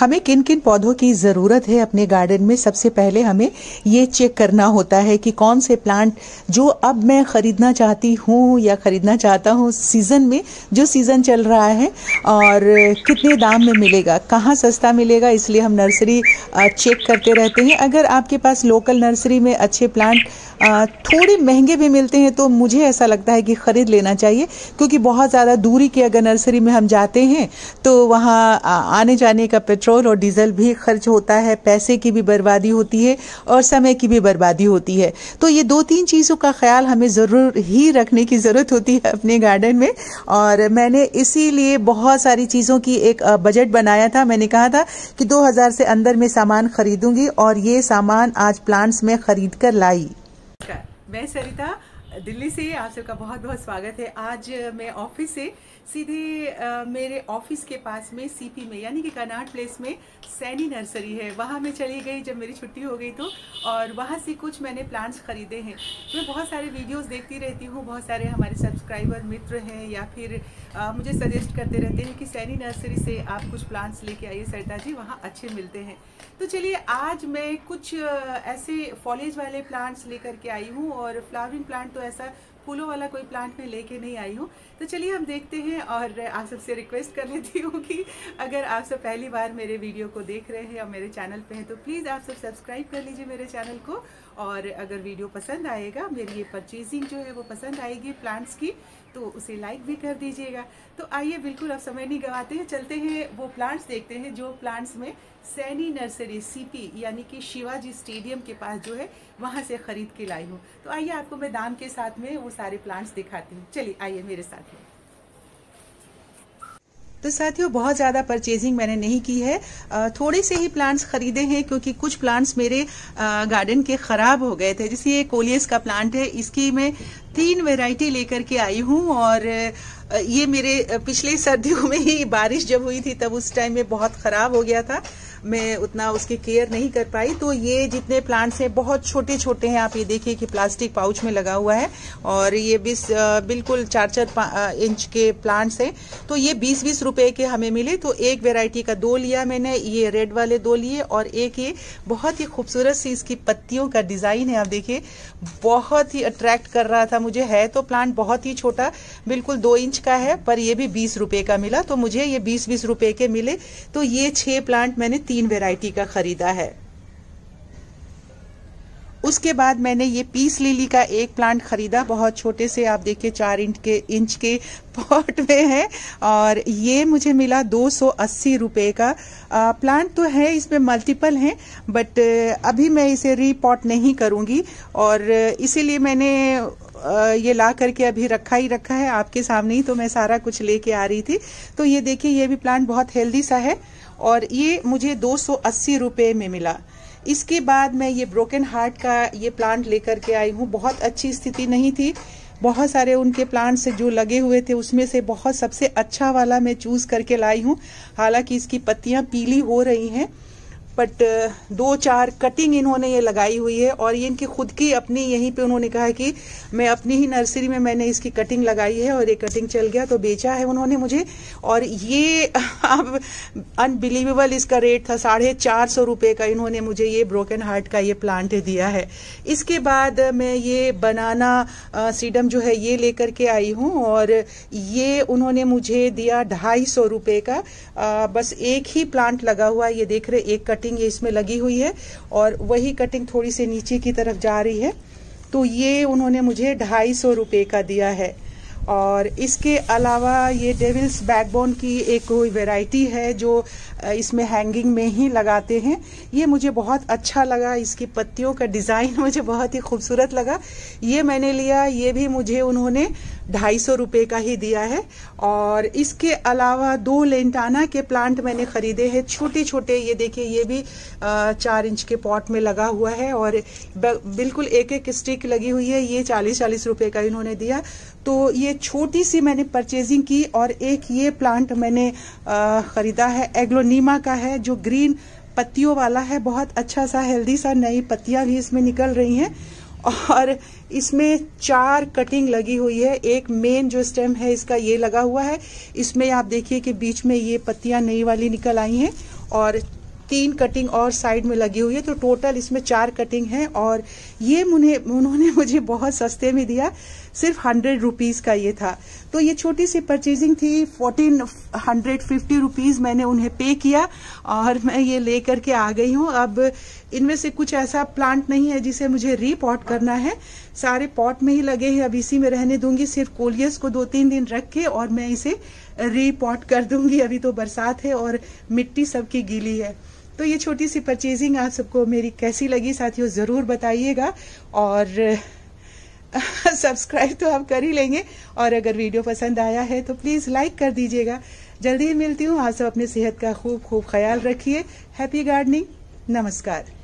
हमें किन किन पौधों की ज़रूरत है अपने गार्डन में? सबसे पहले हमें ये चेक करना होता है कि कौन से प्लांट जो अब मैं ख़रीदना चाहती हूँ या ख़रीदना चाहता हूँ सीज़न में, जो सीज़न चल रहा है, और कितने दाम में मिलेगा, कहाँ सस्ता मिलेगा, इसलिए हम नर्सरी चेक करते रहते हैं। अगर आपके पास लोकल नर्सरी में अच्छे प्लांट थोड़े महँगे भी मिलते हैं तो मुझे ऐसा लगता है कि ख़रीद लेना चाहिए, क्योंकि बहुत ज़्यादा दूरी की अगर नर्सरी में हम जाते हैं तो वहाँ आने जाने का पेट्रोल और डीजल भी खर्च होता है, पैसे की भी बर्बादी होती है और समय की भी बर्बादी होती है। तो ये दो तीन चीज़ों का ख्याल हमें ज़रूर ही रखने की ज़रूरत होती है अपने गार्डन में, और मैंने इसीलिए बहुत सारी चीज़ों की एक बजट बनाया था। मैंने कहा था कि 2000 से अंदर में सामान खरीदूँगी, और ये सामान आज प्लांट्स में खरीद कर लाई। मैं सरिता दिल्ली से आप सबका बहुत बहुत स्वागत है। आज मैं ऑफ़िस से सीधे मेरे ऑफ़िस के पास में सीपी में यानी कि कनाट प्लेस में सैनी नर्सरी है। वहाँ मैं चली गई जब मेरी छुट्टी हो गई तो और वहाँ से कुछ मैंने प्लांट्स ख़रीदे हैं। मैं बहुत सारे वीडियोस देखती रहती हूँ बहुत सारे हमारे सब्सक्राइबर मित्र हैं या फिर आ, मुझे सजेस्ट करते रहते हैं कि सैनी नर्सरी से आप कुछ प्लांट्स लेके आइए सरिता जी वहाँ अच्छे मिलते हैं। तो चलिए आज मैं कुछ ऐसे फॉलेज वाले प्लांट्स लेकर के आई हूँ और फ्लावरिंग प्लांट तो ऐसा फूलों वाला कोई प्लांट मैं लेके नहीं आई हूँ। तो चलिए हम देखते हैं और आप सबसे रिक्वेस्ट कर लेती हूँ कि अगर आप सब पहली बार मेरे वीडियो को देख रहे हैं और मेरे चैनल पे हैं तो प्लीज़ आप सब सब्सक्राइब कर लीजिए मेरे चैनल को। और अगर वीडियो पसंद आएगा, मेरी ये परचेजिंग जो है वो पसंद आएगी प्लांट्स की तो उसे लाइक भी कर दीजिएगा। तो आइए बिल्कुल अब समय नहीं गवाते हैं, चलते हैं वो प्लांट्स देखते हैं जो प्लांट्स में सैनी नर्सरी सीपी यानी कि शिवाजी स्टेडियम के पास जो है, वहाँ से ख़रीद के लाई हूँ। तो आइए आपको मैं दाम के साथ में वो सारे प्लांट्स दिखाती हूँ। चलिए, आइए मेरे साथ में। तो साथियों, बहुत ज़्यादा परचेजिंग मैंने नहीं की है। थोड़े से ही प्लांट्स खरीदे हैं क्योंकि कुछ प्लांट्स मेरे गार्डन के ख़राब हो गए थे। जैसे ये कोलियस का प्लांट है, इसकी मैं तीन वैरायटी लेकर के आई हूँ और ये मेरे पिछले सर्दियों में ही बारिश जब हुई थी, तब उस टाइम में बहुत ख़राब हो गया था। मैं उतना उसकी केयर नहीं कर पाई। तो ये जितने प्लांट्स हैं, बहुत छोटे छोटे हैं। आप ये देखिए कि प्लास्टिक पाउच में लगा हुआ है और ये बीस बिल्कुल चार चार इंच के प्लांट्स हैं। तो ये बीस बीस रुपए के हमें मिले। तो एक वेराइटी का दो लिया मैंने, ये रेड वाले दो लिए और एक ये बहुत ही खूबसूरत सी इसकी पत्तियों का डिज़ाइन है। आप देखिए, बहुत ही अट्रैक्ट कर रहा था मुझे। है तो प्लांट बहुत ही छोटा, बिल्कुल दो इंच का है, पर ये भी बीस रुपए का मिला। तो मुझे ये बीस बीस रुपए के मिले। तो ये छह प्लांट मैंने तीन वेराइटी का खरीदा है। उसके बाद मैंने ये पीस लिली का एक प्लांट खरीदा। बहुत छोटे से आप देखिए चार इंच के इंच के पॉट में है। और ये मुझे मिला दो सौ अस्सी रुपए का। आ, प्लांट तो है इसमें मल्टीपल हैं बट अभी मैं इसे रीपॉट नहीं करूँगी। और इसीलिए मैंने ये ला करके अभी रखा ही रखा है आपके सामने ही तो मैं सारा कुछ लेके आ रही थी। तो ये देखिए ये भी प्लांट बहुत हेल्दी सा है। और ये मुझे दो सौ में मिला। इसके बाद मैं ये ब्रोकन हार्ट का ये प्लांट लेकर के आई हूँ। बहुत अच्छी स्थिति नहीं थी। बहुत सारे उनके प्लांट्स जो लगे हुए थे, उसमें से बहुत सबसे अच्छा वाला मैं चूज़ करके लाई हूँ। हालाँकि इसकी पत्तियाँ पीली हो रही हैं। बट दो चार कटिंग इन्होंने ये लगाई हुई है और ये इनकी खुद की अपनी यहीं पे उन्होंने कहा कि मैं अपनी ही नर्सरी में मैंने इसकी कटिंग लगाई है और ये कटिंग चल गया तो बेचा है उन्होंने मुझे। और ये अब अनबिलीवेबल इसका रेट था साढ़े चार सौ रुपये का इन्होंने मुझे ये ब्रोकन हार्ट का ये प्लांट दिया है। इसके बाद मैं ये बनाना सीडम जो है ये लेकर के आई हूँ और ये उन्होंने मुझे दिया ढाई सौ रुपये का। आ, बस एक ही प्लांट लगा हुआ ये देख रहे एक कटिंग ये इसमें लगी हुई है और वही कटिंग थोड़ी सी नीचे की तरफ़ जा रही है। तो ये उन्होंने मुझे ढाई सौ रुपये का दिया है। और इसके अलावा ये डेविल्स बैकबोन की एक कोई वेराइटी है जो इसमें हैंगिंग में ही लगाते हैं। ये मुझे बहुत अच्छा लगा, इसकी पत्तियों का डिज़ाइन मुझे बहुत ही खूबसूरत लगा। ये मैंने लिया, ये भी मुझे उन्होंने ढाई सौ रुपये का ही दिया है। और इसके अलावा दो लेंटाना के प्लांट मैंने खरीदे हैं। छोटे छोटे ये देखिए, ये भी चार इंच के पॉट में लगा हुआ है और बिल्कुल एक एक स्टिक लगी हुई है। ये चालीस चालीस रुपये का इन्होंने दिया। तो ये छोटी सी मैंने परचेजिंग की और एक ये प्लांट मैंने खरीदा है। एग्लोनीमा का है, जो ग्रीन पत्तियों वाला है। बहुत अच्छा सा, हेल्दी सा नई पत्तियाँ भी इसमें निकल रही हैं। और इसमें चार कटिंग लगी हुई है। एक मेन जो स्टेम है, इसका ये लगा हुआ है। इसमें आप देखिए कि बीच में ये पत्तियाँ नई वाली निकल आई हैं और तीन कटिंग और साइड में लगी हुई है तो टोटल इसमें चार कटिंग है और ये मुझे उन्होंने मुझे बहुत सस्ते में दिया। सिर्फ़ हंड्रेड रुपीज़ का ये था। तो ये छोटी सी परचेजिंग थी फोर्टीन हंड्रेड फिफ्टी रुपीज़ मैंने उन्हें पे किया और मैं ये लेकर के आ गई हूँ। अब इनमें से कुछ ऐसा प्लांट नहीं है जिसे मुझे रीपॉट करना है। सारे पॉट में ही लगे हैं। अब इसी में रहने दूँगी, सिर्फ़ कोलियस को दो तीन दिन रख के और मैं इसे रीपॉट कर दूँगी। अभी तो बरसात है और मिट्टी सबकी गीली है। तो ये छोटी सी परचेजिंग आप सबको मेरी कैसी लगी साथियों ज़रूर बताइएगा और सब्सक्राइब तो आप कर ही लेंगे और अगर वीडियो पसंद आया है तो प्लीज़ लाइक कर दीजिएगा। जल्दी ही मिलती हूँ। आप सब अपने सेहत का खूब खूब ख्याल रखिए। हैप्पी गार्डनिंग नमस्कार।